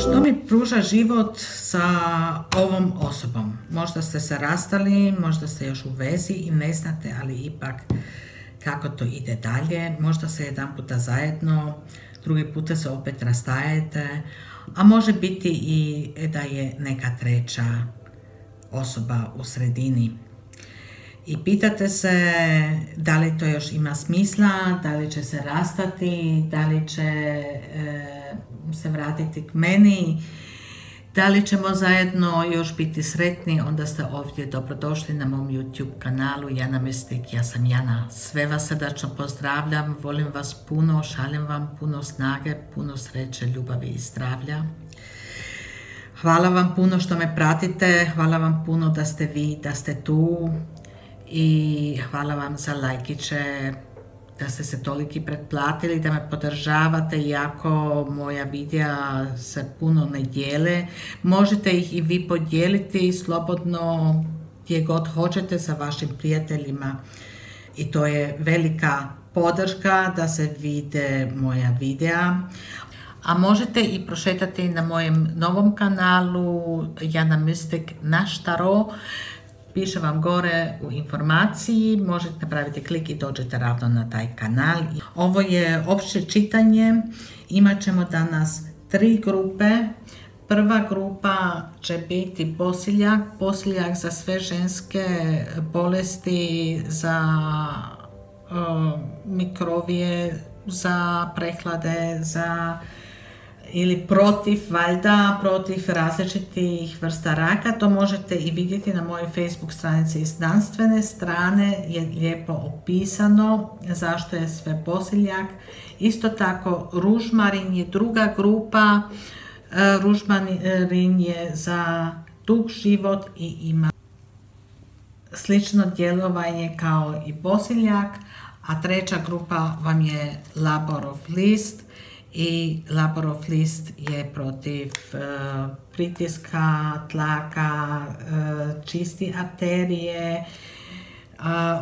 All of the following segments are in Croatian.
Što mi pruža život sa ovom osobom? Možda ste se rastali, možda ste još u vezi i ne znate, ali ipak kako to ide dalje. Možda se jedan puta zajedno, drugi puta se opet rastajete, a može biti i da je neka treća osoba u sredini. I pitate se da li to još ima smisla, da li će se rastati, da li će e, se vratiti k meni, da li ćemo zajedno još biti sretni, onda ste ovdje dobrodošli na mom YouTube kanalu. Jana Mistik, ja sam Jana. Sve vas srdačno pozdravljam, volim vas puno, šaljem vam puno snage, puno sreće, ljubavi i zdravlja. Hvala vam puno što me pratite, hvala vam puno da ste vi, da ste tu. I hvala vam za lajkiće, da ste se toliki pretplatili, da me podržavate, iako moja videa se puno ne dijele. Možete ih i vi podijeliti slobodno gdje god hoćete sa vašim prijateljima i to je velika podrška da se vide moja videa. A možete i prošetati na mojem novom kanalu Jana Mystic Naš piše vam gore u informaciji, možete napraviti klik i dođete ravno na taj kanal. Ovo je opće čitanje, imat ćemo danas tri grupe. Prva grupa će biti posiljak, posiljak za sve ženske bolesti, za mikrovije, za prehlade, za ili protiv, valjda, protiv različitih vrsta raka. To možete i vidjeti na mojoj Facebook stranici iz znanstvene strane je lijepo opisano zašto je sve posiljak. Isto tako ružmarin je druga grupa. E, ružmarin je za dug život i ima slično djelovanje kao i posiljak, a treća grupa vam je laborov list i laborov list je protiv e, pritiska, tlaka, e, čisti arterije, e,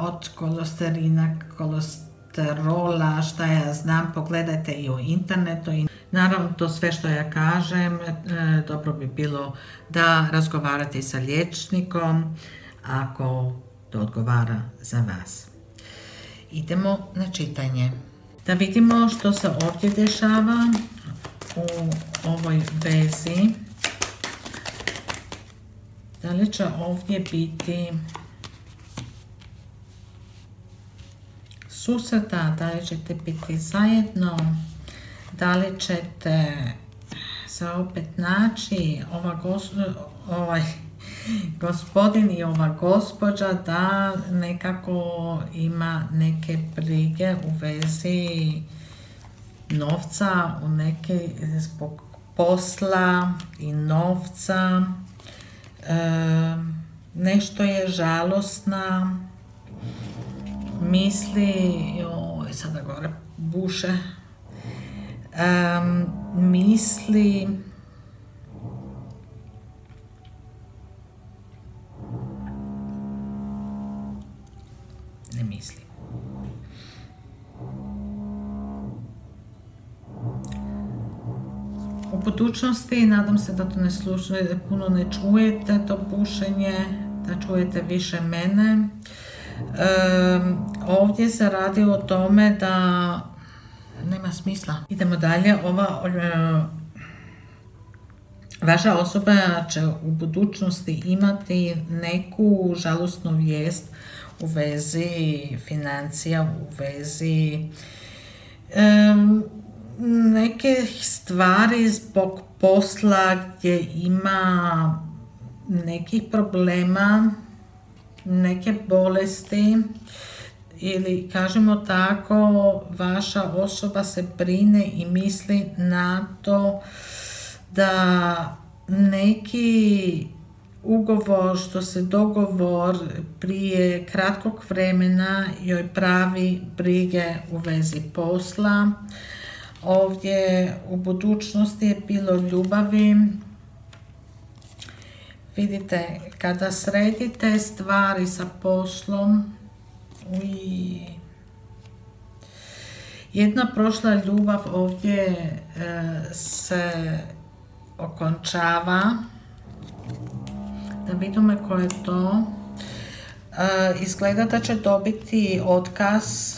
od kolosterina, kolosterola, šta ja znam, pogledajte i u internetu. Naravno to sve što ja kažem, dobro bi bilo da razgovarate sa liječnikom ako to odgovara za vas. Idemo na čitanje. Da vidimo što se ovdje dešava u ovoj vezi. Da li će ovdje biti susreta, da li ćete biti zajedno, da li ćete se opet naći? Ova ovaj gospodin i ova gospođa da nekako ima neke brige u vezi novca, u neke zbog posla i novca. nešto je žalosna, misli, joj, sada gore buše, misli budućnosti, nadam se da to ne slušate, puno ne čujete to pušenje, da čujete više mene. ovdje se radi o tome da nema smisla. Idemo dalje. Ova vaša osoba će u budućnosti imati neku žalostnu vijest u vezi financija, u vezi neke stvari zbog posla gdje ima nekih problema, neke bolesti ili kažemo tako vaša osoba se brine i misli na to da neki ugovor što se dogovor prije kratkog vremena joj pravi brige u vezi posla Ovdje u budućnosti je bilo ljubavi. Vidite, kada sredite stvari sa poslom, jedna prošla ljubav ovdje e, se okončava. Da vidimo ko je to. E, izgleda da će dobiti otkaz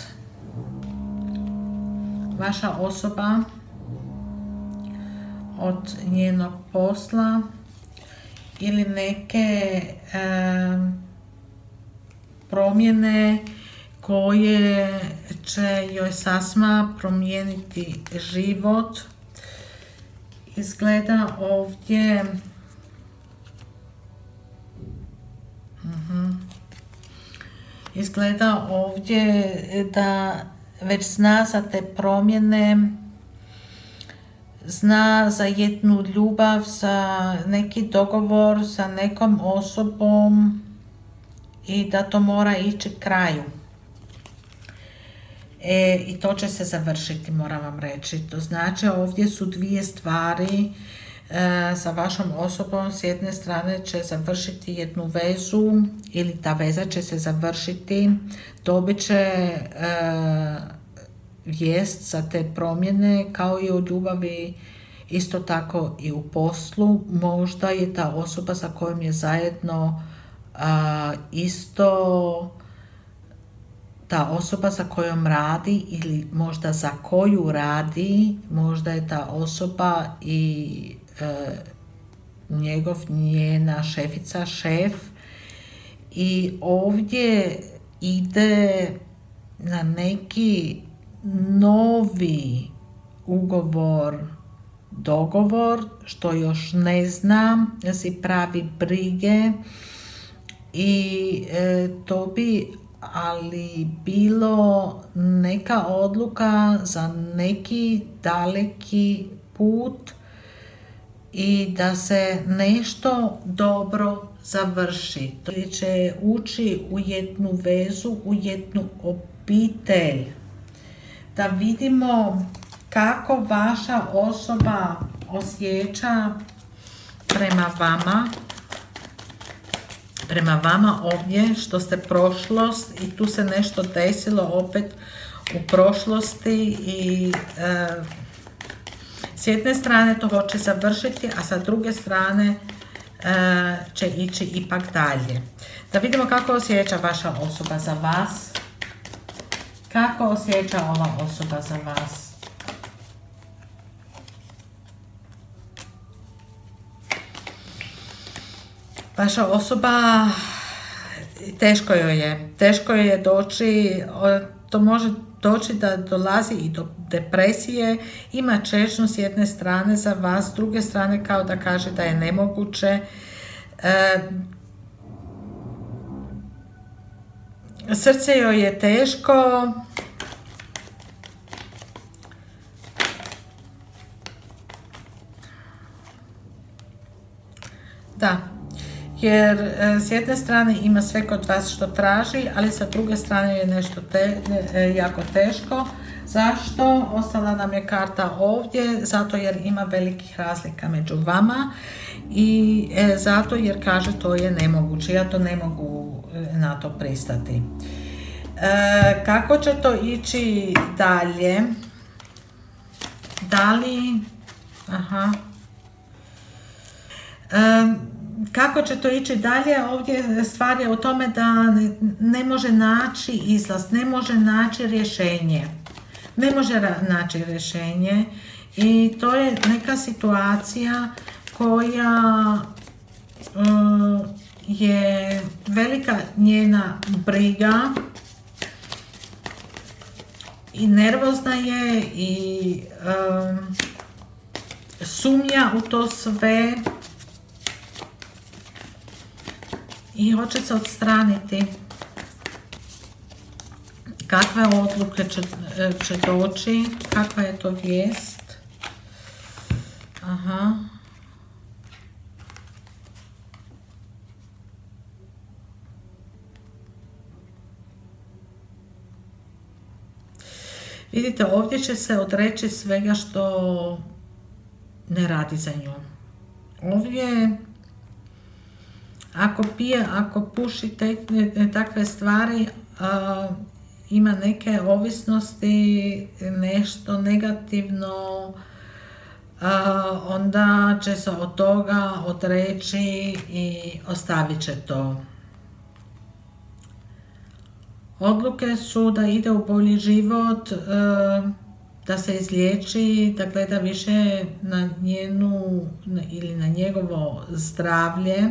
vaša osoba od njenog posla ili neke promjene koje će joj sasma promijeniti život. Izgleda ovdje mhm. Izgleda ovdje da već zna za te promjene, zna za jednu ljubav, za neki dogovor sa nekom osobom i da to mora ići kraju. E, I to će se završiti, moram vam reći. To znači ovdje su dvije stvari sa vašom osobom. S jedne strane će završiti jednu vezu ili ta veza će se završiti. Dobit će e, vijest za te promjene kao i u ljubavi isto tako i u poslu. Možda je ta osoba sa kojom je zajedno isto ta osoba za kojom radi ili možda za koju radi, možda je ta osoba i e, njegov, njena šefica, šef. I ovdje ide na neki novi ugovor, dogovor, što još ne znam, si pravi brige. I e, to bi ali bilo neka odluka za neki daleki put i da se nešto dobro završi. To će ući u jednu vezu, u jednu obitelj. Da vidimo kako vaša osoba osjeća prema vama prema vama ovdje što ste prošlost i tu se nešto desilo opet u prošlosti i e, s jedne strane to hoće završiti, a sa druge strane e, će ići ipak dalje. Da vidimo kako osjeća vaša osoba za vas. Kako osjeća ova osoba za vas. vaša osoba, teško joj je. Teško joj je doći, to može doći da dolazi i do depresije, ima češnju s jedne strane za vas, s druge strane kao da kaže da je nemoguće. E, srce joj je teško, da, jer e, s jedne strane ima sve kod vas što traži, ali sa druge strane je nešto e, jako teško. Zašto? Ostala nam je karta ovdje, zato jer ima velikih razlika među vama i e, zato jer kaže to je nemoguće, ja to ne mogu na to pristati. kako će to ići dalje? Da li... Aha kako će to ići dalje, ovdje stvar je u tome da ne može naći izlaz, ne može naći rješenje. Ne može naći rješenje. I to je neka situacija koja uh, je velika njena briga. I nervozna je i um, sumnja u to sve i hoće se odstraniti kakve odluke će, e, će doći, kakva je to vijest. Aha. Vidite, ovdje će se odreći svega što ne radi za nju. Ovdje ako pije, ako puši te, takve stvari, ima neke ovisnosti, nešto negativno, onda će se od toga odreći i ostavit će to. Odluke su da ide u bolji život, da se izliječi, da gleda više na njenu ili na njegovo zdravlje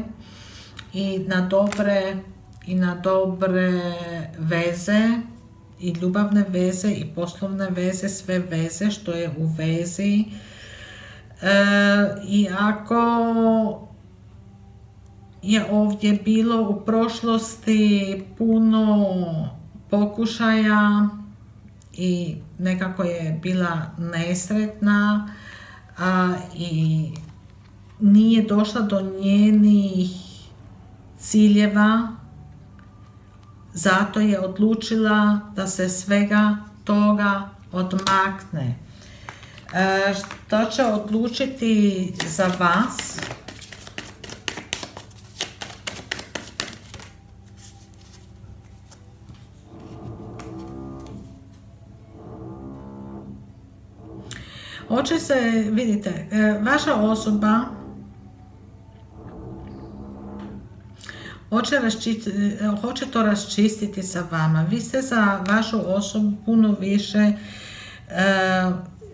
i na dobre i na dobre veze i ljubavne veze i poslovne veze, sve veze što je u vezi. E, I ako je ovdje bilo u prošlosti puno pokušaja i nekako je bila nesretna i nije došla do njenih ciljeva, zato je odlučila da se svega toga odmakne. E, što će odlučiti za vas? Hoće se, vidite, e, vaša osoba hoće, e, hoće to raščistiti sa vama. Vi ste za vašu osobu puno više e,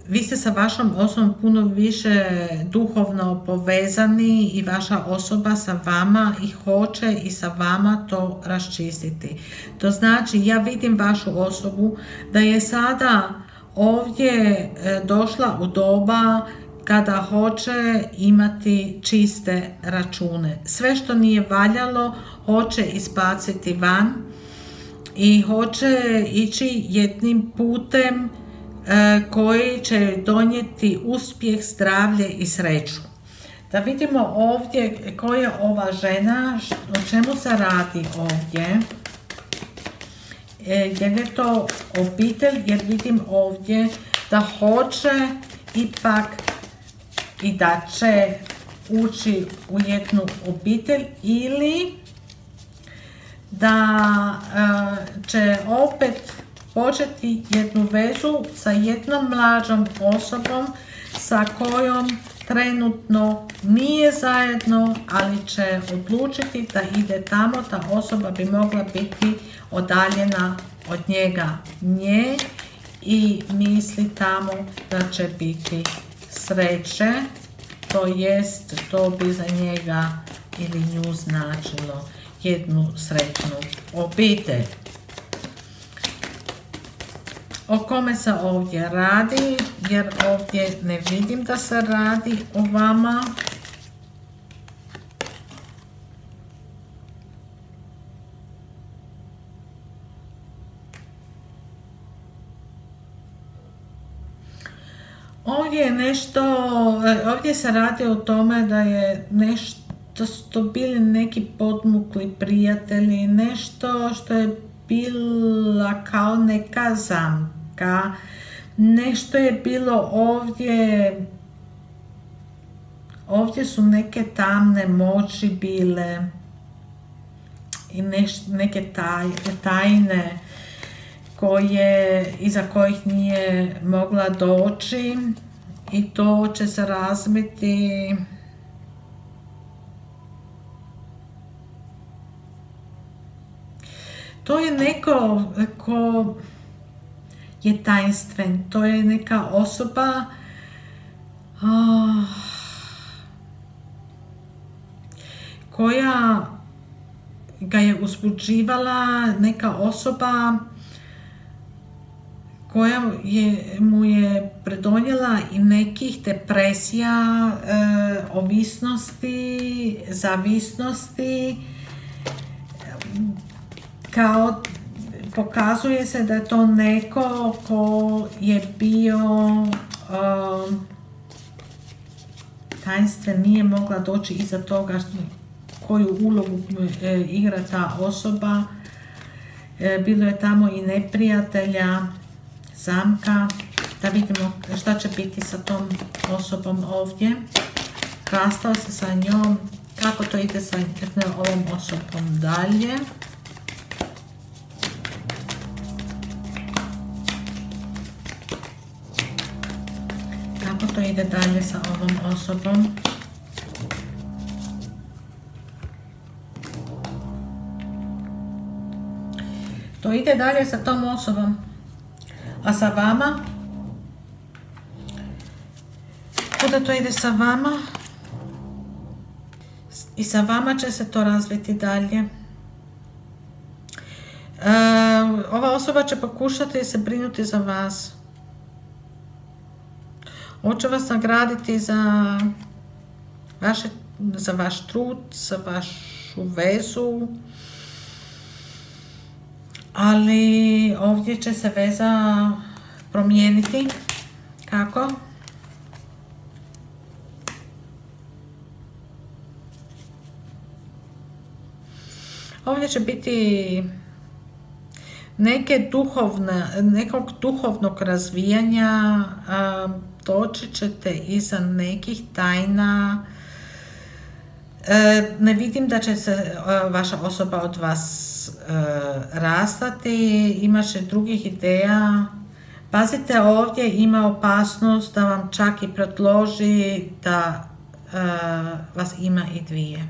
vi ste sa vašom osobom puno više duhovno povezani i vaša osoba sa vama i hoće i sa vama to raščistiti. To znači ja vidim vašu osobu da je sada ovdje e, došla u doba kada hoće imati čiste račune. Sve što nije valjalo hoće ispaciti van i hoće ići jednim putem e, koji će donijeti uspjeh, zdravlje i sreću. Da vidimo ovdje koja je ova žena, o čemu se radi ovdje. E, je to obitelj, jer vidim ovdje da hoće ipak i da će ući u jednu obitelj ili da e, će opet početi jednu vezu sa jednom mlađom osobom sa kojom trenutno nije zajedno, ali će odlučiti da ide tamo, ta osoba bi mogla biti odaljena od njega nje i misli tamo da će biti sreće, to jest to bi za njega ili nju značilo jednu sretnu obitelj. O kome se ovdje radi, jer ovdje ne vidim da se radi o vama. Ovdje je nešto, ovdje se radi o tome da je nešto, su bili neki podmukli prijatelji, nešto što je bila kao neka zamka, nešto je bilo ovdje, ovdje su neke tamne moći bile i neke tajne koje, iza kojih nije mogla doći i to će se razmiti to je neko ko je tajnstven, to je neka osoba koja ga je uzbuđivala, neka osoba koja je, mu je predonijela i nekih depresija, e, ovisnosti, zavisnosti, kao pokazuje se da je to neko ko je bio um, tajnstven, nije mogla doći iza toga koju ulogu e, igra ta osoba. E, bilo je tamo i neprijatelja, zamka. Da vidimo šta će biti sa tom osobom ovdje. Rastao se sa njom. Kako to ide sa ovom osobom dalje. kako to ide dalje sa ovom osobom. To ide dalje sa tom osobom. A sa vama? Kuda to ide sa vama? I sa vama će se to razviti dalje. ova osoba će pokušati se brinuti za vas. Hoće vas nagraditi za, vaše, za vaš trud, za vašu vezu. Ali ovdje će se veza promijeniti. Kako? Ovdje će biti neke duhovne, nekog duhovnog razvijanja doći ćete iza nekih tajna ne vidim da će se e, vaša osoba od vas e, rastati, imaše drugih ideja. Pazite, ovdje ima opasnost da vam čak i predloži da vas ima i dvije.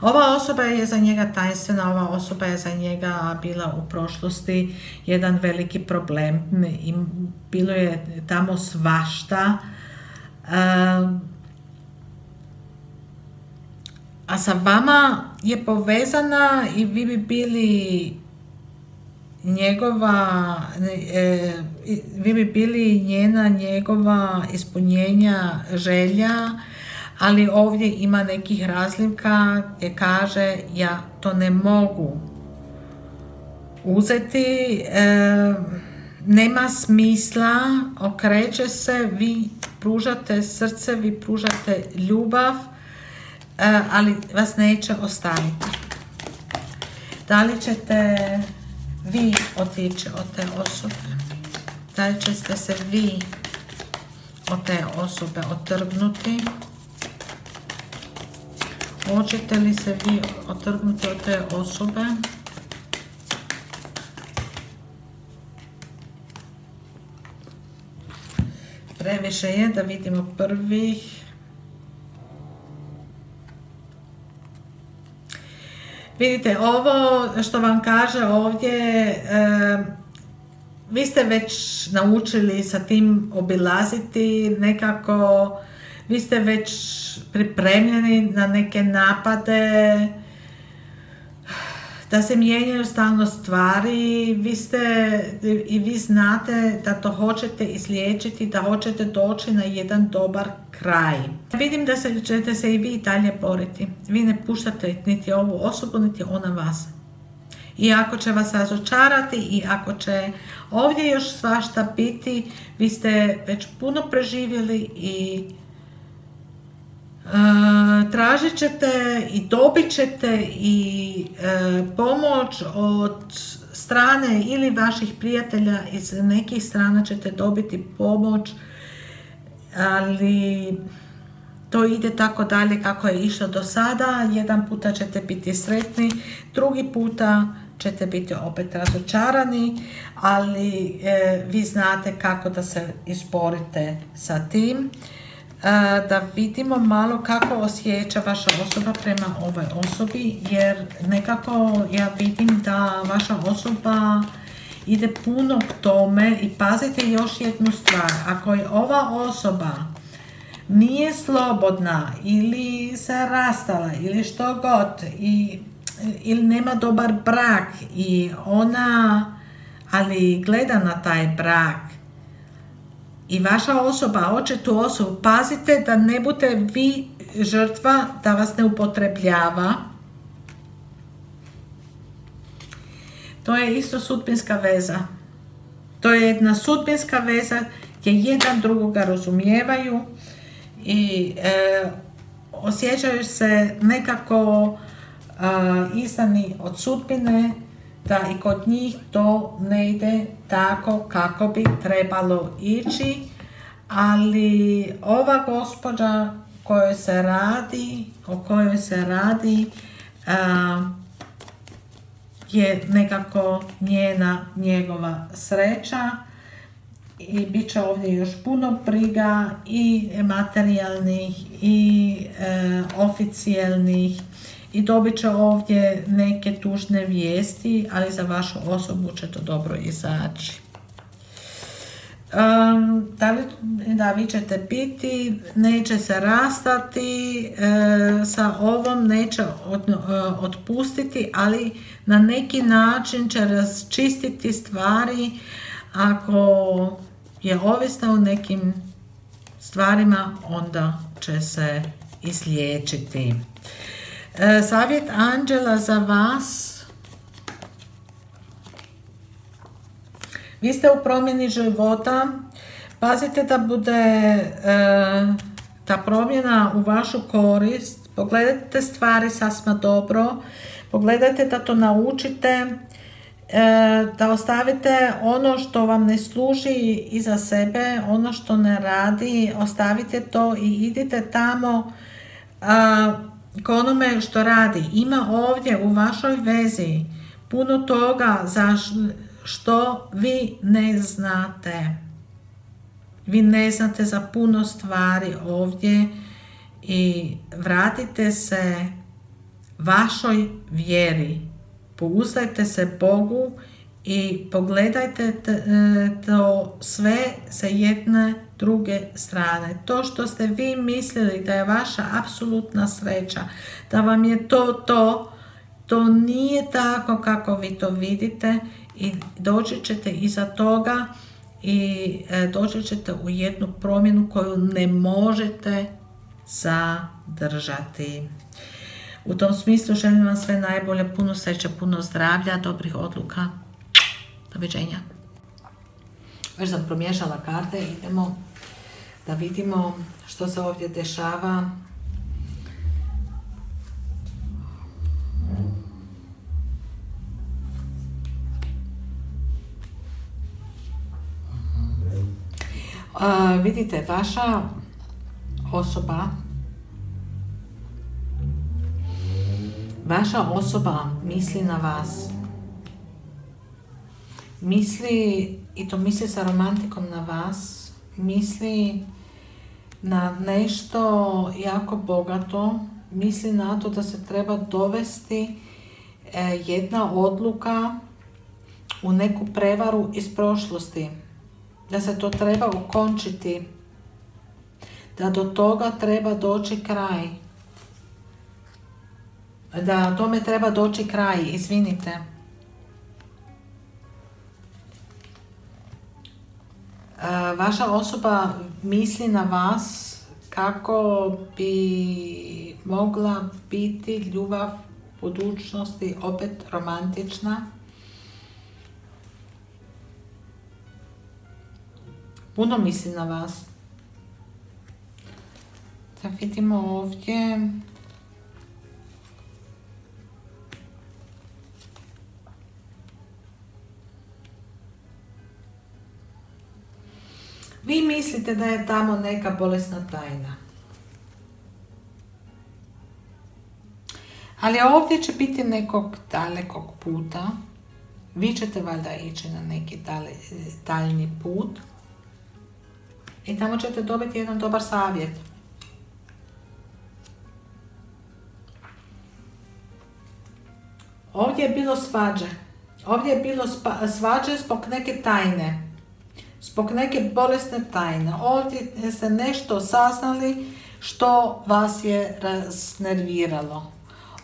Ova osoba je za njega tajstvena, ova osoba je za njega bila u prošlosti jedan veliki problem bilo je tamo svašta. A sa vama je povezana i vi bi bili njegova, e, vi bi bili njena njegova ispunjenja želja, ali ovdje ima nekih razlika gdje kaže ja to ne mogu uzeti, e, nema smisla, okreće se, vi pružate srce, vi pružate ljubav, ali vas neće ostaviti. Da li ćete vi otići od te osobe? Da li ćete se vi od te osobe otrgnuti? Hoćete li se vi otrgnuti od te osobe? Previše je da vidimo prvih. Vidite, ovo što vam kaže ovdje, vi ste već naučili sa tim obilaziti nekako vi ste već pripremljeni na neke napade, da se mijenjaju stalno stvari, vi ste i vi znate da to hoćete izliječiti, da hoćete doći na jedan dobar kraj. Vidim da se, ćete se i vi dalje boriti. Vi ne puštate niti ovu osobu, niti ona vas. I ako će vas razočarati i ako će ovdje još svašta biti, vi ste već puno preživjeli i tražit ćete i dobit ćete i e, pomoć od strane ili vaših prijatelja. Iz nekih strana ćete dobiti pomoć ali to ide tako dalje kako je išlo do sada. Jedan puta ćete biti sretni drugi puta ćete biti opet razočarani ali e, vi znate kako da se izborite sa tim da vidimo malo kako osjeća vaša osoba prema ovoj osobi jer nekako ja vidim da vaša osoba ide puno k tome i pazite još jednu stvar. Ako je ova osoba nije slobodna ili se rastala ili što god i, ili nema dobar brak i ona ali gleda na taj brak i vaša osoba hoće tu osobu, pazite da ne budete vi žrtva, da vas ne upotrebljava. To je isto sudbinska veza. To je jedna sudbinska veza gdje jedan drugoga razumijevaju i e, osjećaju se nekako e, od sudbine da i kod njih to ne ide tako kako bi trebalo ići, ali ova gospođa kojoj se radi, o kojoj se radi, je nekako njena, njegova sreća i bit će ovdje još puno briga i materijalnih i e, oficijelnih i dobit će ovdje neke tužne vijesti, ali za vašu osobu će to dobro izaći. Um, da, li, da vi ćete biti, neće se rastati e, sa ovom, neće od, e, otpustiti, ali na neki način će razčistiti stvari ako je ovisna o nekim stvarima, onda će se isliječiti. E, savjet Anđela za vas. Vi ste u promjeni života, pazite da bude e, ta promjena u vašu korist, pogledajte stvari sasma dobro, pogledajte da to naučite, e, da ostavite ono što vam ne služi iza sebe, ono što ne radi, ostavite to i idite tamo k onome što radi. Ima ovdje u vašoj vezi puno toga za što vi ne znate. Vi ne znate za puno stvari ovdje i vratite se vašoj vjeri. Pouzdajte se Bogu i pogledajte e, to sve sa jedne druge strane. To što ste vi mislili da je vaša apsolutna sreća, da vam je to to, to nije tako kako vi to vidite i doći ćete iza toga i e, doći ćete u jednu promjenu koju ne možete zadržati. U tom smislu želim vam sve najbolje, puno sreće, puno zdravlja, dobrih odluka. Doviđenja. Već sam promiješala karte, idemo da vidimo što se ovdje dešava vidite, vaša osoba vaša osoba misli na vas. Misli, i to misli sa romantikom na vas, misli na nešto jako bogato, misli na to da se treba dovesti e, jedna odluka u neku prevaru iz prošlosti. Da se to treba ukončiti, da do toga treba doći kraj, da tome treba doći kraj, izvinite. Vaša osoba misli na vas kako bi mogla biti ljubav u budućnosti opet romantična Puno misli na vas. Da vidimo ovdje. Mislite da je tamo neka bolesna tajna. Ali ovdje će biti nekog dalekog puta. Vi ćete valjda ići na neki daljni put. I tamo ćete dobiti jedan dobar savjet. Ovdje je bilo svađe. Ovdje je bilo svađe zbog neke tajne. Zbog neke bolesne tajne. Ovdje ste nešto saznali što vas je raznerviralo.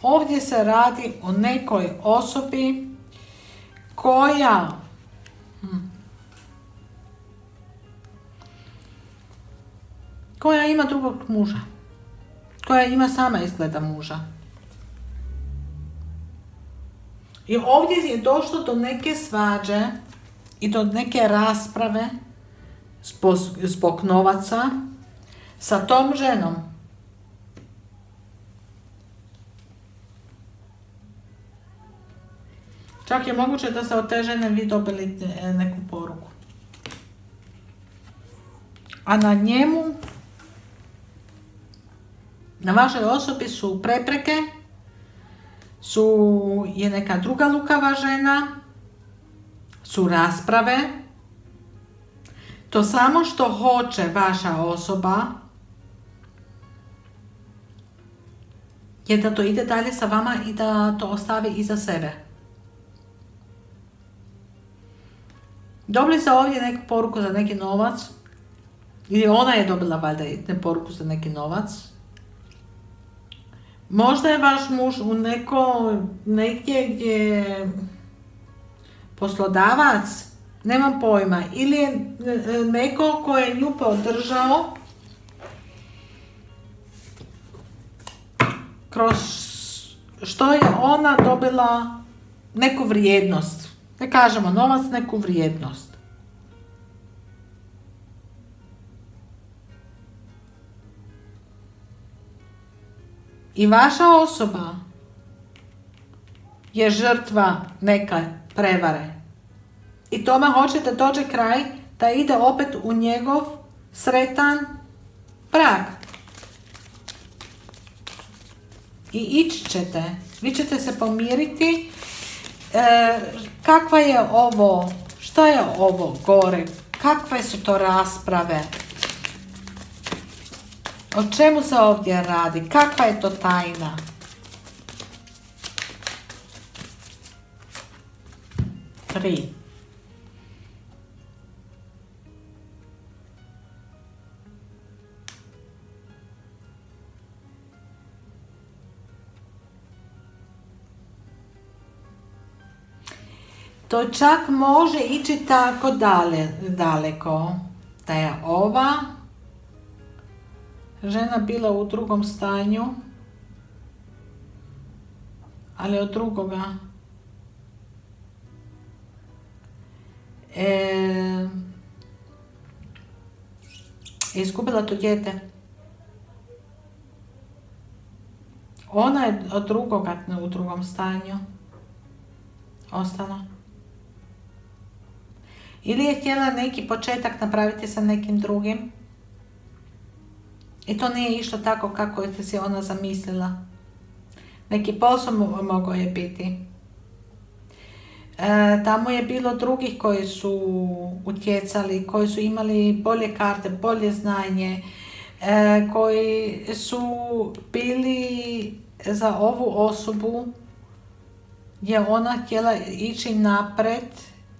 Ovdje se radi o nekoj osobi koja hm, koja ima drugog muža, koja ima sama izgleda muža. I ovdje je došlo do neke svađe i do neke rasprave zbog novaca sa tom ženom. Čak je moguće da se od te žene vi dobili neku poruku. A na njemu na vašoj osobi su prepreke, su, je neka druga lukava žena, su rasprave, To samo što hoće vaša osoba je da to ide dalje sa vama i da to ostavi iza sebe. Dobili ste ovdje neku poruku za neki novac, ili ona je dobila valjda poruku za neki novac. Možda je vaš muž u neko, negdje gdje poslodavac, nemam pojma, ili je e, neko ko je nju podržao kroz što je ona dobila neku vrijednost. Ne kažemo novac, neku vrijednost. I vaša osoba je žrtva neke prevare. I tome hoćete dođe kraj da ide opet u njegov sretan brak. I ići ćete. Vi ćete se pomiriti. E, kakva je ovo? Šta je ovo gore? Kakve su to rasprave? O čemu se ovdje radi? Kakva je to tajna? Tri. To čak može ići tako dale, daleko. Da je ova žena bila u drugom stanju, ali od drugoga. E, izgubila to djete. Ona je od drugoga u drugom stanju ostala. Ili je htjela neki početak napraviti sa nekim drugim. I to nije išlo tako kako je se ona zamislila. Neki posao mogao je biti. E, tamo je bilo drugih koji su utjecali, koji su imali bolje karte, bolje znanje, e, koji su bili za ovu osobu je ona htjela ići napred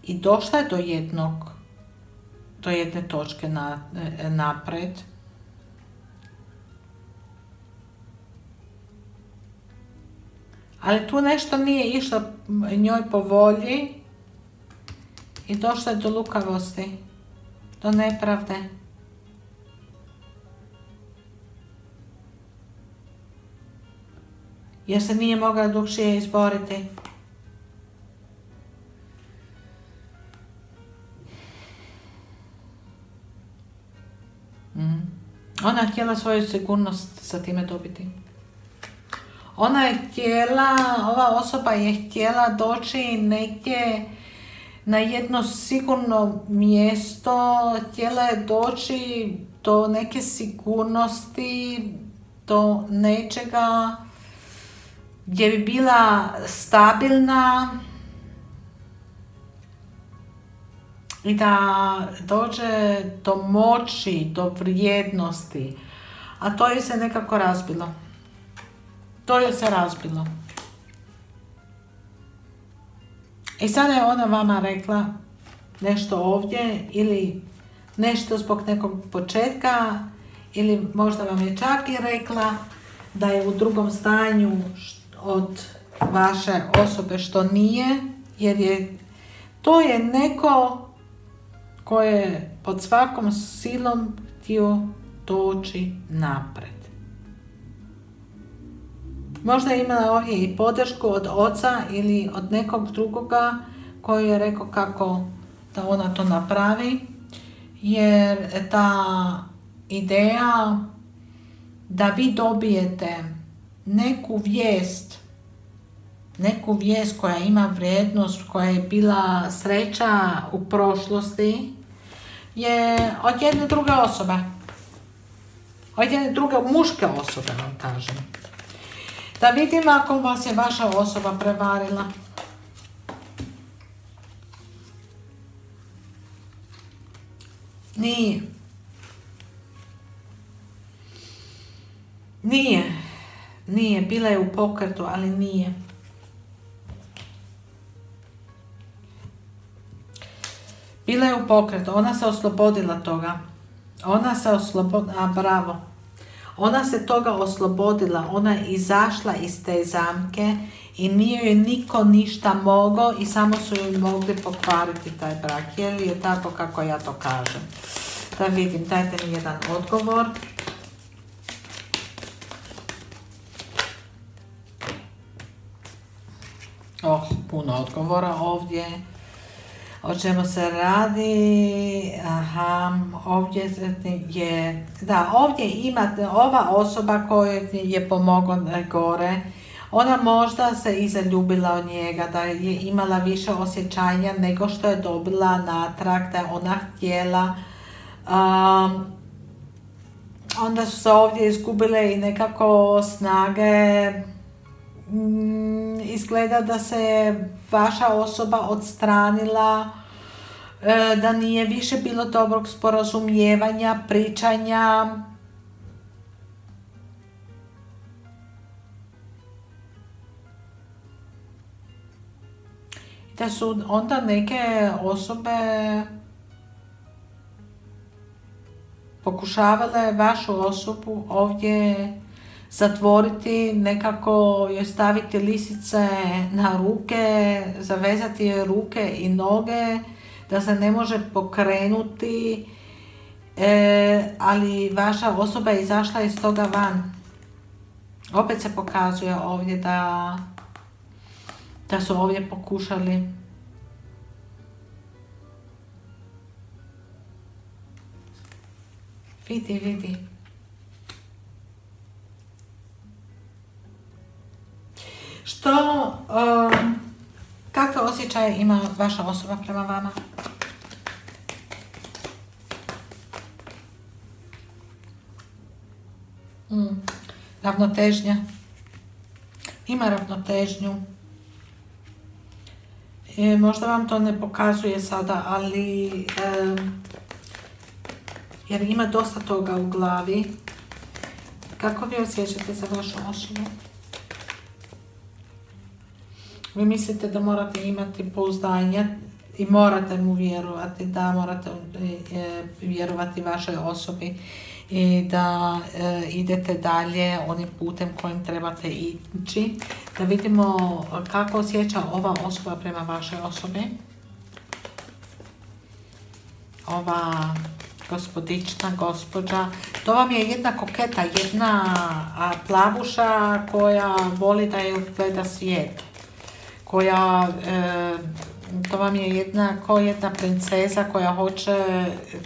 i došla je do jednog, do jedne točke na, e, napred. Ali tu nešto nije išlo njoj po volji i došla je do lukavosti, do nepravde. Jer se nije mogla drugšije izboriti. Ona je htjela svoju sigurnost sa time dobiti. Ona je htjela, ova osoba je htjela doći negdje na jedno sigurno mjesto, htjela je doći do neke sigurnosti, do nečega gdje bi bila stabilna, i da dođe do moći, do vrijednosti. A to je se nekako razbilo. To je se razbilo. I sada je ona vama rekla nešto ovdje ili nešto zbog nekog početka ili možda vam je čak i rekla da je u drugom stanju od vaše osobe što nije, jer je to je neko koje je pod svakom silom htio doći napred. Možda je imala ovdje i podršku od oca ili od nekog drugoga koji je rekao kako da ona to napravi, jer ta ideja da vi dobijete neku vijest, neku vijest koja ima vrijednost, koja je bila sreća u prošlosti, je od jedne druge osobe. Od jedne druge muške osobe vam kažem. Da vidim ako vas je vaša osoba prevarila. Nije. Nije. Nije. Bila je u pokretu, ali nije. Bila je u pokretu. Ona se oslobodila toga. Ona se oslobodila. A, bravo. Ona se toga oslobodila. Ona je izašla iz te zamke i nije joj niko ništa mogao i samo su joj mogli pokvariti taj brak. Je li je tako kako ja to kažem? Da vidim, dajte mi jedan odgovor. Oh, puno odgovora ovdje. O čemu se radi? Aha, ovdje je, da, ovdje imate ova osoba koja je pomogla gore, ona možda se i zaljubila od njega, da je imala više osjećanja nego što je dobila natrag, da je ona htjela. Um, onda su se ovdje izgubile i nekako snage. Mm, izgleda da se vaša osoba odstranila, e, da nije više bilo dobrog sporazumijevanja, pričanja, da su onda neke osobe pokušavale vašu osobu ovdje zatvoriti, nekako joj staviti lisice na ruke, zavezati joj ruke i noge, da se ne može pokrenuti, e, ali vaša osoba je izašla iz toga van. Opet se pokazuje ovdje da da su ovdje pokušali vidi, vidi. Što, um, kakve osjećaje ima vaša osoba prema vama? Mm. Ravnotežnja. Ima ravnotežnju. E, možda vam to ne pokazuje sada, ali e, jer ima dosta toga u glavi. Kako vi osjećate za vašu osobu? Vi mislite da morate imati pouzdanje i morate mu vjerovati, da morate e, vjerovati vašoj osobi i da e, idete dalje onim putem kojim trebate ići. Da vidimo kako osjeća ova osoba prema vašoj osobi. Ova gospodična, gospođa. To vam je jedna koketa, jedna plavuša koja voli da je gleda svijet. Koja e, to vam je jedna, ko jedna princeza koja hoće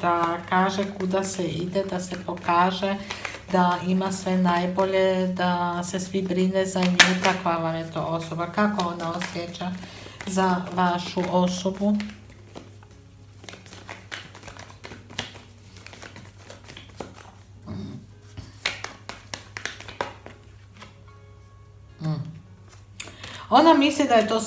da kaže kuda se ide, da se pokaže, da ima sve najbolje, da se svi brine za nju, kakva vam je to osoba, kako ona osjeća za vašu osobu. Ona misli da je to,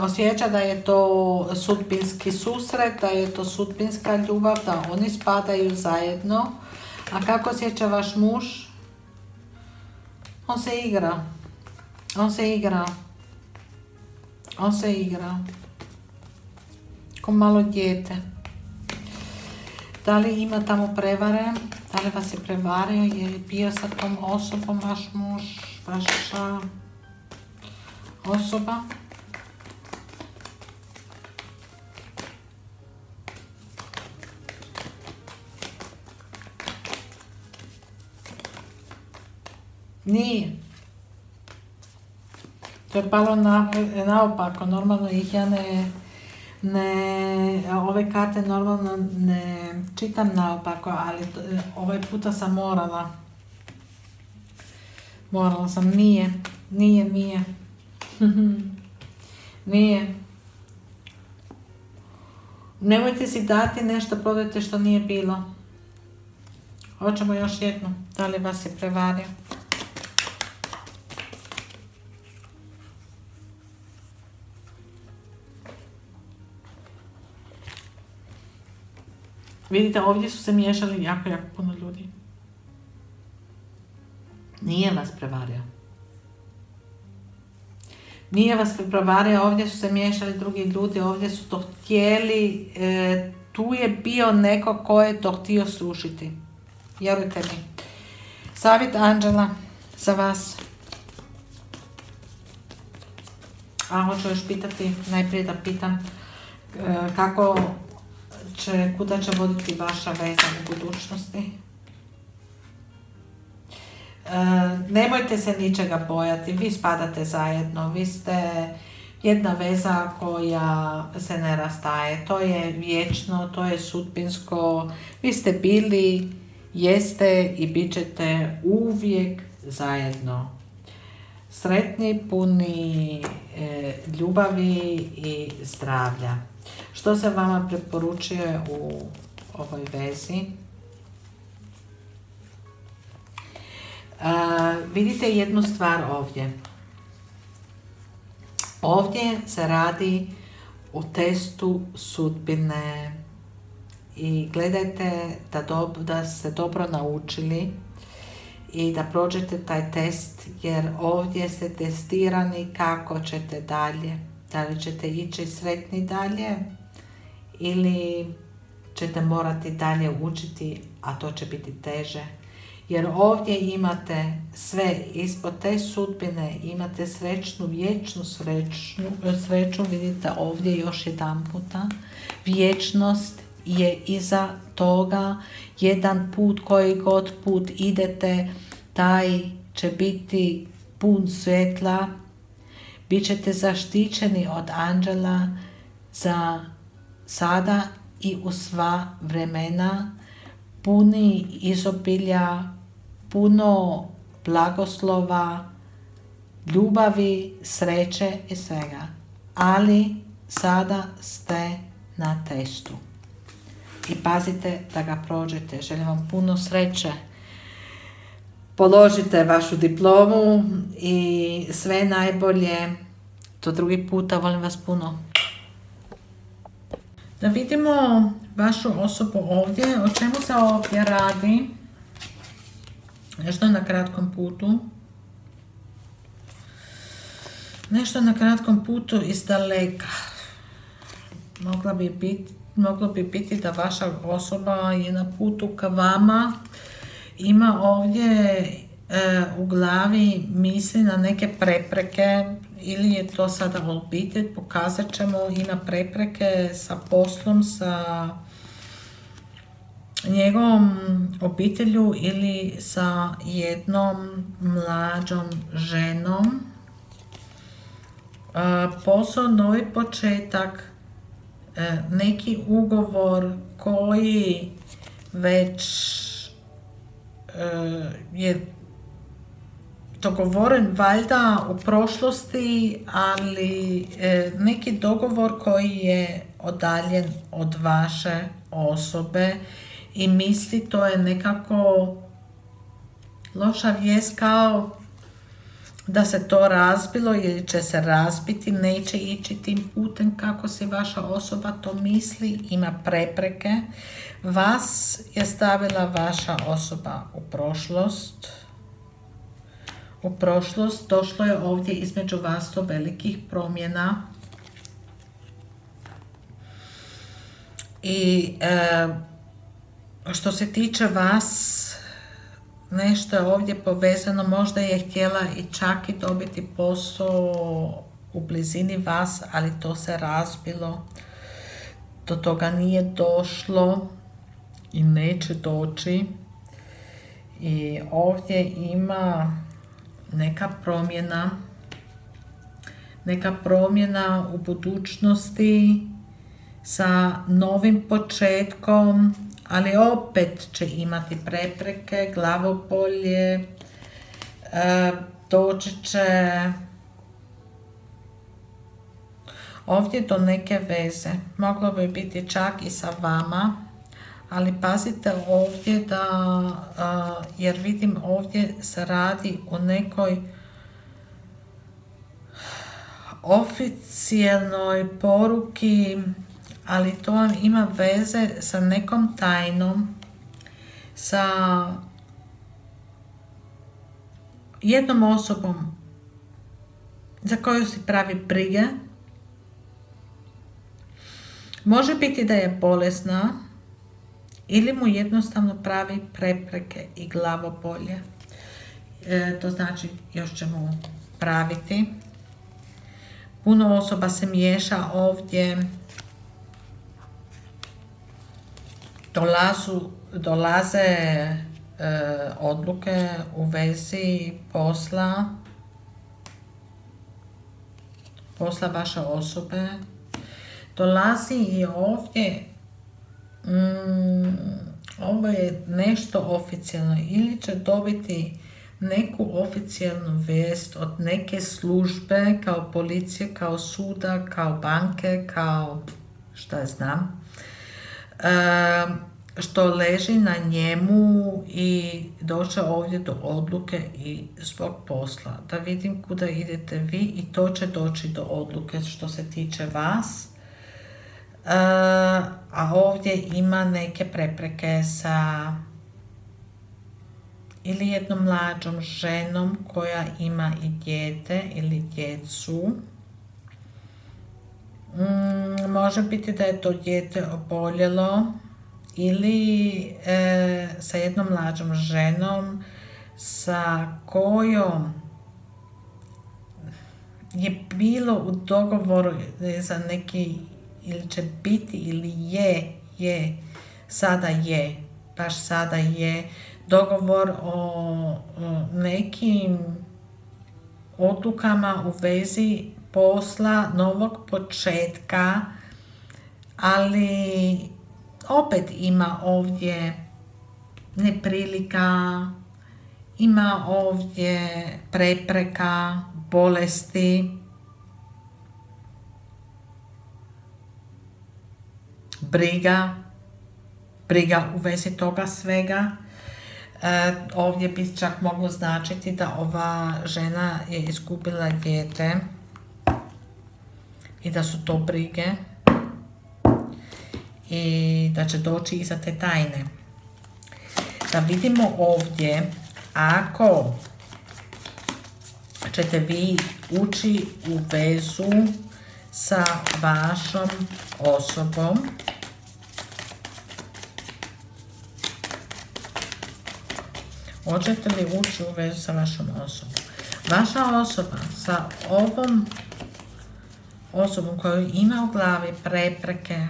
osjeća da je to sudbinski susret, da je to sudbinska ljubav, da oni spadaju zajedno. A kako osjeća vaš muž? On se igra. On se igra. On se igra. Ko malo dijete. Da li ima tamo prevare? Da li vas je prevario? Je bio sa tom osobom vaš muž? Vaša osoba. Nije. To je palo na, naopako. Normalno ih ja ne, ne, ove karte normalno ne čitam naopako, ali ovaj puta sam morala. Morala sam, nije, nije, nije. Nije. Nemojte si dati nešto, prodajte što nije bilo. Hoćemo još jednu. Da li vas je prevario? Vidite, ovdje su se miješali jako, jako puno ljudi. Nije vas prevario. Nije vas prevario, ovdje su se miješali drugi ljudi, ovdje su to htjeli, e, tu je bio neko ko je to htio slušiti. Vjerujte mi. Savjet Anđela za vas. A hoću još pitati, najprije da pitam e, kako će, kuda će voditi vaša veza u budućnosti. E, nemojte se ničega bojati, vi spadate zajedno, vi ste jedna veza koja se ne rastaje, to je vječno, to je sudbinsko, vi ste bili, jeste i bit ćete uvijek zajedno. Sretni, puni e, ljubavi i zdravlja. Što se vama preporučuje u ovoj vezi? Vidite jednu stvar ovdje. Ovdje se radi o testu sudbine i gledajte da, da ste dobro naučili i da prođete taj test jer ovdje ste testirani kako ćete dalje. Da li ćete ići sretni dalje ili ćete morati dalje učiti, a to će biti teže. Jer ovdje imate sve ispod te sudbine, imate srećnu, vječnu srećnu, sreću, vidite ovdje još jedan puta. Vječnost je iza toga. Jedan put koji god put idete, taj će biti pun svjetla, bit ćete zaštićeni od anđela za sada i u sva vremena, puni izobilja, puno blagoslova, ljubavi, sreće i svega. Ali sada ste na testu. I pazite da ga prođete. Želim vam puno sreće. Položite vašu diplomu i sve najbolje. Do drugi puta volim vas puno. Da vidimo vašu osobu ovdje, o čemu se ovdje radi. Nešto na kratkom putu. Nešto na kratkom putu iz daleka. Mogla bi biti, moglo bi biti da vaša osoba je na putu ka vama. Ima ovdje E, u glavi misli na neke prepreke ili je to sada obitelj, pokazat ćemo, ima prepreke sa poslom, sa njegovom obitelju ili sa jednom mlađom ženom. E, posao, novi početak, e, neki ugovor koji već je dogovoren valjda u prošlosti, ali e, neki dogovor koji je odaljen od vaše osobe i misli to je nekako loša vijest kao da se to razbilo ili će se razbiti, neće ići tim putem kako se vaša osoba to misli, ima prepreke. Vas je stavila vaša osoba u prošlost, u prošlost. Došlo je ovdje između vas do velikih promjena. I e, što se tiče vas, nešto je ovdje povezano, možda je htjela i čak i dobiti posao u blizini vas, ali to se razbilo. Do toga nije došlo i neće doći. I ovdje ima neka promjena, neka promjena u budućnosti sa novim početkom, ali opet će imati prepreke, glavopolje, e, doći će ovdje do neke veze. Moglo bi biti čak i sa vama, ali pazite ovdje da, jer vidim ovdje se radi o nekoj oficijelnoj poruki ali to vam ima veze sa nekom tajnom, sa jednom osobom za koju si pravi brige. Može biti da je bolesna ili mu jednostavno pravi prepreke i glavobolje. E, to znači još će mu praviti. Puno osoba se miješa ovdje. Dolazu, dolaze e, odluke u vezi posla, posla vaše osobe. Dolazi i ovdje mm, ovo je nešto oficijalno ili će dobiti neku oficijalnu vijest od neke službe kao policije, kao suda, kao banke, kao šta znam, e, što leži na njemu i doće ovdje do odluke i zbog posla. Da vidim kuda idete vi i to će doći do odluke što se tiče vas. A ovdje ima neke prepreke sa ili jednom mlađom ženom koja ima i dijete ili djecu. Mm, može biti da je to dijete oboljelo ili e, sa jednom mlađom ženom sa kojom je bilo u dogovoru za neki ili će biti ili je, je, sada je, baš sada je dogovor o, nekim odlukama u vezi posla, novog početka, ali opet ima ovdje neprilika, ima ovdje prepreka, bolesti, briga, briga u vezi toga svega. E, ovdje bi čak moglo značiti da ova žena je izgubila dijete i da su to brige i da će doći iza te tajne. Da vidimo ovdje, ako ćete vi ući u vezu sa vašom osobom, Hoćete li ući u vezu sa vašom osobom? Vaša osoba sa ovom osobom koju ima u glavi prepreke,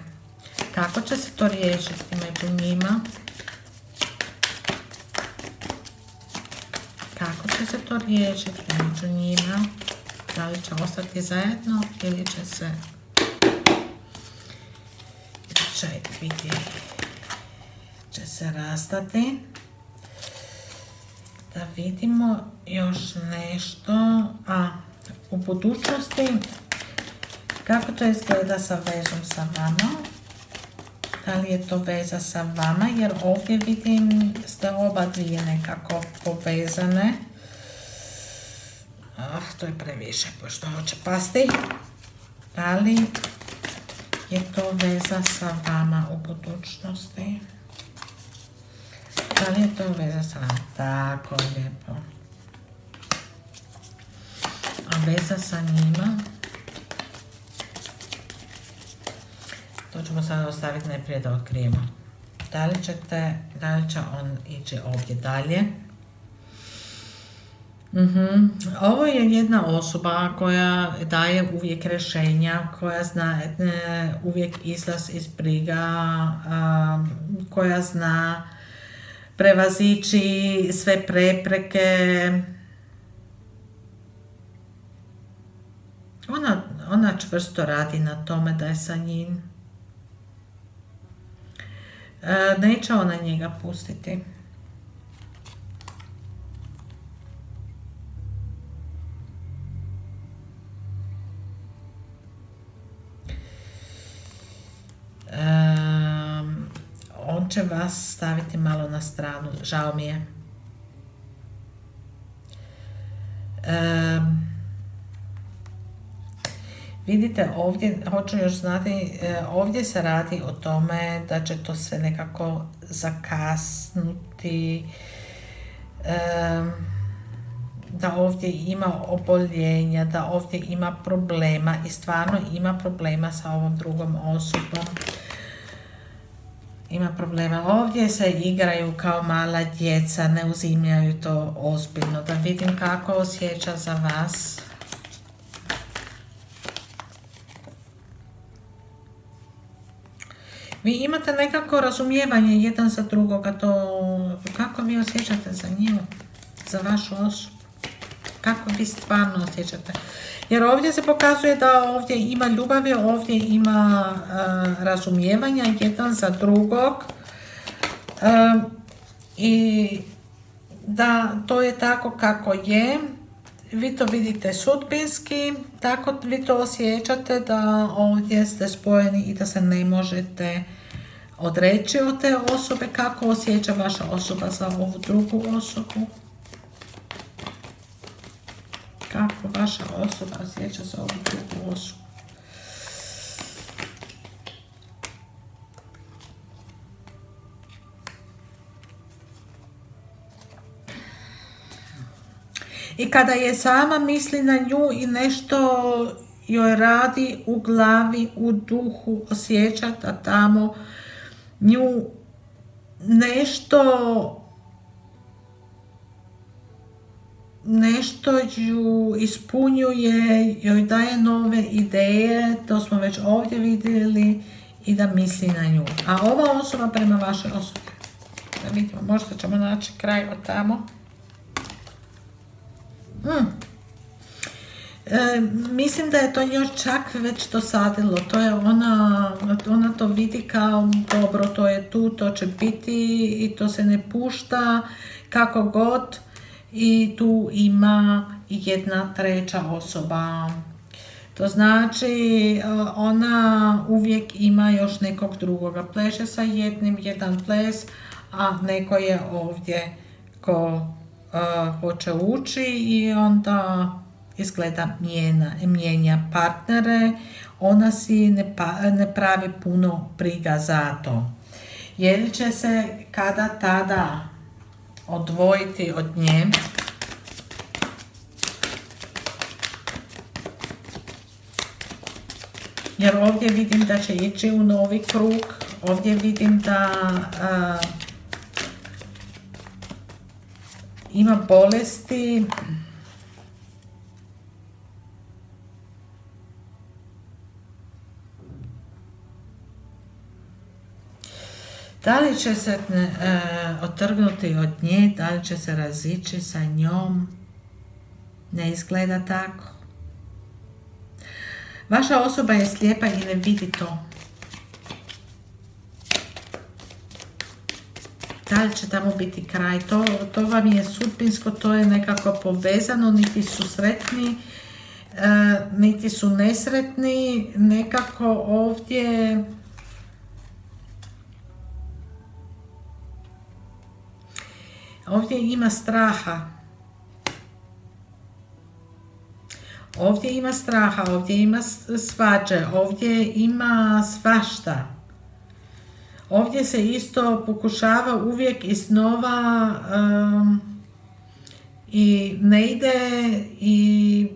kako će se to riješiti među njima? Kako će se to riješiti među njima? Da li će ostati zajedno ili će se će biti će se rastati da vidimo još nešto. A, u budućnosti kako to izgleda sa vezom sa vama? Da li je to veza sa vama? Jer ovdje vidim ste oba dvije nekako povezane. Ah, to je previše, pošto hoće pasti. Da li je to veza sa vama u budućnosti? Da li je to veza sa nama? Tako lijepo. A veza sa njima? To ćemo sada ostaviti najprije da otkrijemo. Da li će on ići ovdje dalje? Mhm. Ovo je jedna osoba koja daje uvijek rješenja, koja zna e, uvijek izlaz iz briga, koja zna prevazići sve prepreke. Ona, ona čvrsto radi na tome da je sa njim. E, neće ona njega pustiti. on će vas staviti malo na stranu. Žao mi je. Vidite, ovdje, hoću još znati, e, ovdje se radi o tome da će to se nekako zakasnuti, da ovdje ima oboljenja, da ovdje ima problema i stvarno ima problema sa ovom drugom osobom. Ima problema. Ovdje se igraju kao mala djeca, ne uzimljaju to ozbiljno. Da vidim kako osjeća za vas. Vi imate nekako razumijevanje jedan za drugoga, to kako vi osjećate za nju, za vašu osobu, kako vi stvarno osjećate. Jer ovdje se pokazuje da ovdje ima ljubavi, ovdje ima razumijevanja jedan za drugog i da to je tako kako je. Vi to vidite sudbinski, tako vi to osjećate da ovdje ste spojeni i da se ne možete odreći od te osobe, kako osjeća vaša osoba za ovu drugu osobu. Kako vaša osoba osjeća za ovu drugu osobu. I kada je sama misli na nju i nešto joj radi u glavi, u duhu, osjeća da tamo nju nešto nešto ju ispunjuje, joj daje nove ideje, to smo već ovdje vidjeli i da misli na nju. A ova osoba prema vašoj osobi, da vidimo, možda ćemo naći kraj od tamo. Hmm. E, mislim da je to još čak već dosadilo. To je ona, ona to vidi kao dobro, to je tu, to će biti i to se ne pušta kako god i tu ima jedna treća osoba. To znači e, ona uvijek ima još nekog drugoga. Pleše sa jednim, jedan ples, a neko je ovdje ko hoće ući i onda izgleda mijenja partnere, ona si ne, pa, ne pravi puno briga za to. Jer će se kada tada odvojiti od nje, jer ovdje vidim da će ići u novi krug, ovdje vidim da ima bolesti, Da li će se e, otrgnuti od nje, da li će se razići sa njom, ne izgleda tako. Vaša osoba je slijepa i ne vidi to. Da li će tamo biti kraj? To, to vam je sudbinsko, to je nekako povezano, niti su sretni, e, niti su nesretni, nekako ovdje Ovdje ima straha. Ovdje ima straha, ovdje ima svađe, ovdje ima svašta. Ovdje se isto pokušava uvijek iznova um, i ne ide i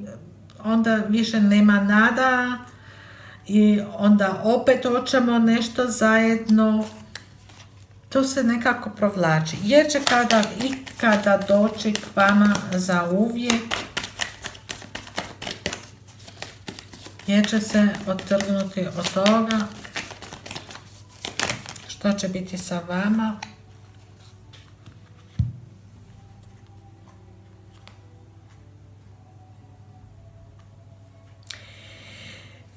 onda više nema nada i onda opet hoćemo nešto zajedno to se nekako provlači. Jer će kada i kada doći k vama za uvijek, jer će se otrgnuti od toga što će biti sa vama.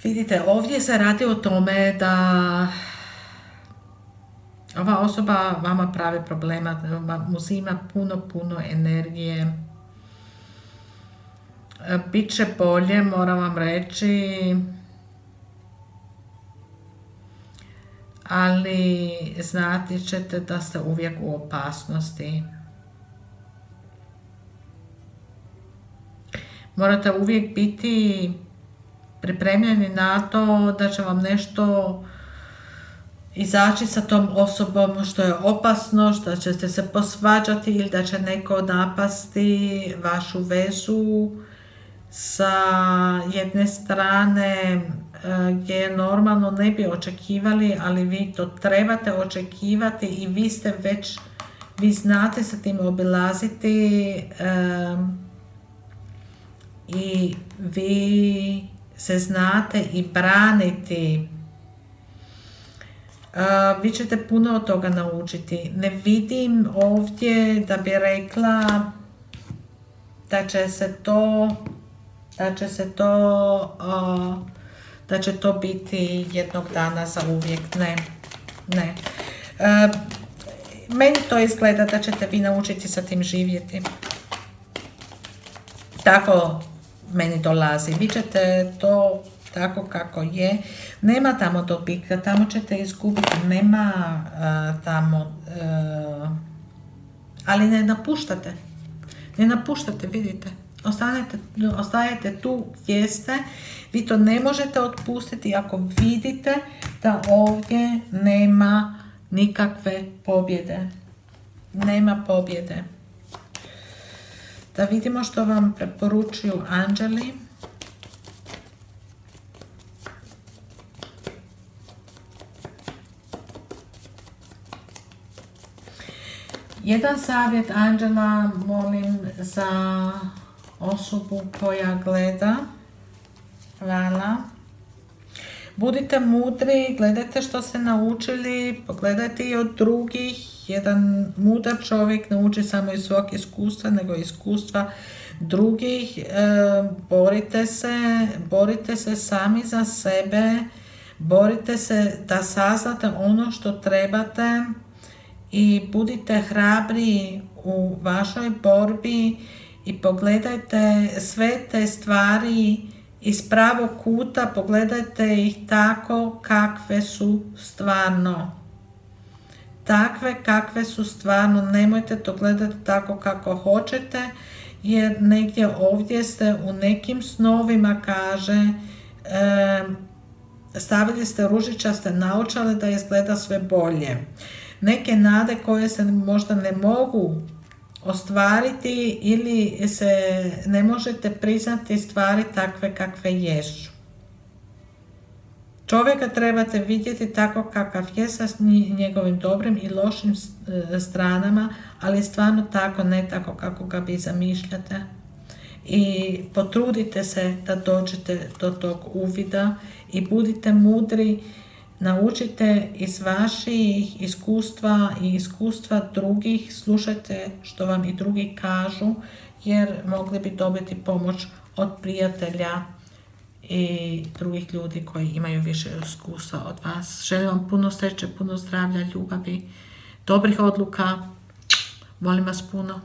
Vidite, ovdje se radi o tome da ova osoba vama pravi problema, uzima puno, puno energije. E, Biće bolje, moram vam reći. Ali znati ćete da ste uvijek u opasnosti. Morate uvijek biti pripremljeni na to da će vam nešto izaći sa tom osobom što je opasno, što ćete se posvađati ili da će neko napasti vašu vezu sa jedne strane gdje normalno ne bi očekivali, ali vi to trebate očekivati i vi ste već, vi znate sa tim obilaziti i vi se znate i braniti vi ćete puno od toga naučiti. Ne vidim ovdje da bi rekla da će se to da će se to da će to biti jednog dana za uvijek. Ne. Ne. meni to izgleda da ćete vi naučiti sa tim živjeti. Tako meni dolazi. Vi ćete to tako kako je. Nema tamo dobika, tamo ćete izgubiti, nema tamo, ali ne napuštate. Ne napuštate, vidite. Ostanete, ostajete tu gdje ste. Vi to ne možete otpustiti ako vidite da ovdje nema nikakve pobjede. Nema pobjede. Da vidimo što vam preporučuju anđeli. Jedan savjet Anđela molim za osobu koja gleda. Hvala. Budite mudri, gledajte što ste naučili, pogledajte i od drugih. Jedan mudar čovjek nauči samo iz svog iskustva, nego iskustva drugih. E, borite se, borite se sami za sebe, borite se da saznate ono što trebate i budite hrabri u vašoj borbi i pogledajte sve te stvari iz pravog kuta, pogledajte ih tako kakve su stvarno. Takve kakve su stvarno, nemojte to gledati tako kako hoćete, jer negdje ovdje ste u nekim snovima kaže stavili ste ružičaste naučale da izgleda sve bolje neke nade koje se možda ne mogu ostvariti ili se ne možete priznati stvari takve kakve jesu. Čovjeka trebate vidjeti tako kakav je sa njegovim dobrim i lošim e, stranama, ali stvarno tako, ne tako kako ga vi zamišljate. I potrudite se da dođete do tog uvida i budite mudri Naučite iz vaših iskustva i iskustva drugih, slušajte što vam i drugi kažu, jer mogli bi dobiti pomoć od prijatelja i drugih ljudi koji imaju više iskustva od vas. Želim vam puno sreće, puno zdravlja, ljubavi, dobrih odluka. Volim vas puno.